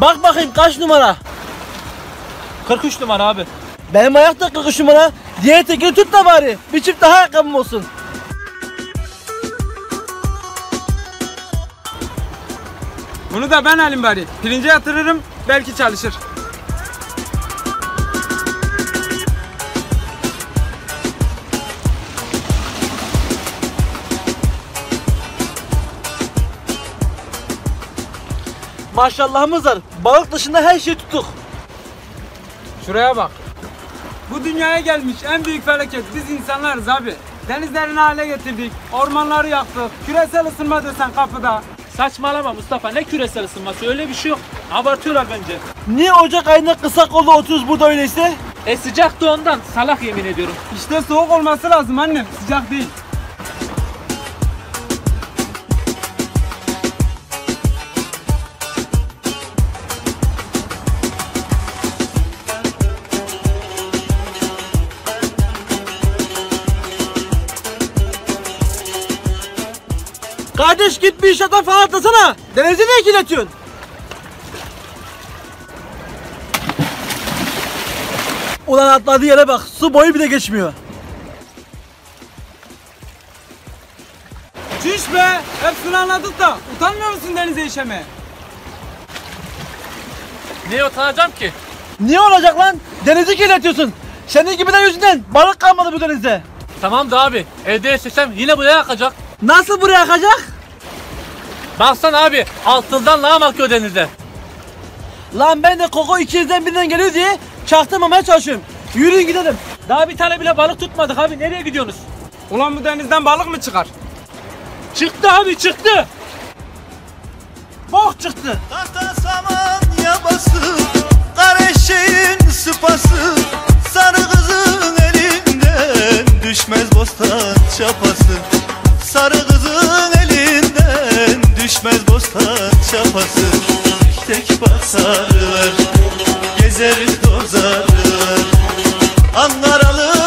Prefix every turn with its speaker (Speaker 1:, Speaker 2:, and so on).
Speaker 1: bakayım kaç numara?
Speaker 2: 43 numara abi.
Speaker 1: Benim ayak da 43 numara. Diğer tekini tut da bari. Bir çift daha ayakkabım olsun.
Speaker 2: Bunu da ben alayım bari. Pirince yatırırım belki çalışır.
Speaker 1: Maşallahımız var. Balık dışında her şeyi tuttuk.
Speaker 2: Şuraya bak. Bu dünyaya gelmiş en büyük felaket biz insanlarız abi. Denizlerini hale getirdik, ormanları yaktık, küresel ısınma desen kapıda.
Speaker 3: Saçmalama Mustafa ne küresel ısınması öyle bir şey yok. Abartıyorlar bence.
Speaker 1: Niye Ocak ayında kısa kollu oturuyoruz burada öyleyse?
Speaker 3: E sıcak da ondan salak yemin ediyorum.
Speaker 2: İşte soğuk olması lazım annem, sıcak değil.
Speaker 1: Kardeş git bir inşaattan falan atlasana. Denizi ne kirletiyorsun? Ulan atladığı yere bak. Su boyu bile geçmiyor.
Speaker 2: Çüş be, hepsini anladık da utanmıyor musun denize işeme?
Speaker 3: Niye utanacağım ki?
Speaker 1: Niye olacak lan? Denizi kirletiyorsun. Senin gibiler yüzünden balık kalmadı bu denizde.
Speaker 3: Tamam da abi evde yaşasam yine buraya akacak.
Speaker 1: Nasıl buraya akacak?
Speaker 3: Baksana abi altından lağım akıyor denize.
Speaker 1: Lan ben de koku ikinizden birinden geliyor diye çaktırmamaya çalışıyorum. Yürüyün gidelim.
Speaker 3: Daha bir tane bile balık tutmadık abi nereye gidiyorsunuz?
Speaker 2: Ulan bu denizden balık mı çıkar?
Speaker 3: Çıktı abi çıktı.
Speaker 1: Bok çıktı.
Speaker 4: Tahta saman yabası Kar eşeğin sıpası Sarı kızın elinden Düşmez bostan çapası çapası Tek basarlar Gezer dozarlar Ankaralı